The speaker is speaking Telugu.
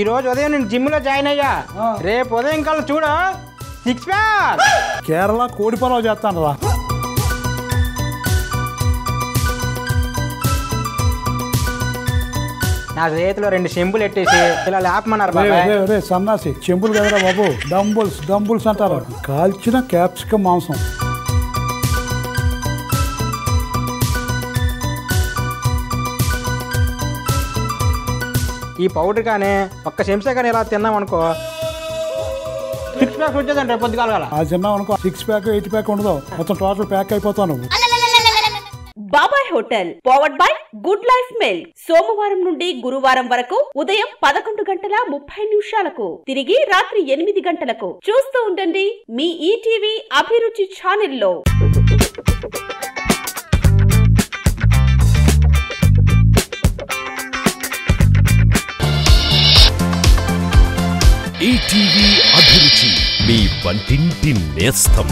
రోజు ఉదయం నేను జిమ్లో జాయిన్ అయ్యా. రేపు ఉదయం కల్లా చూడు. సిక్స్ ప్యాక్ కేరళ కోడి పొలావు చేస్తాను రా నా చేతిలో రెండు చెంబులు ఎట్టేసి ఇలా లేపమన్నారు బాబాయ్. సన్నాసి చెంబులు కదరా బాబు. డంబుల్స్ డంబుల్స్ అంటారు. కాల్చిన క్యాప్సికం మాంసం. ఈ పౌడర్ కానీ ఒక్క చెంచా కానీ ఇలా తిన్నాం అనుకో సిక్స్ ప్యాక్ వచ్చేదండి రేపు పొద్దుగాల చిన్న అనుకో సిక్స్ ప్యాక్ ఎయిట్ ప్యాక్ ఉండదు. మొత్తం టోటల్ ప్యాక్ అయిపోతావు నువ్వు. Babai hotel powered by good life mail సోమవారం నుండి గురువారం వరకు ఉదయం పదకొండు గంటల ముప్పై నిమిషాలకు తిరిగి రాత్రి ఎనిమిది గంటలకు. చూస్తూ ఉండండి మీ ఈటీవీ అభిరుచి ఛానల్లో. ఈటీవీ అభిరుచి? మీ వంటింటి నేస్తం.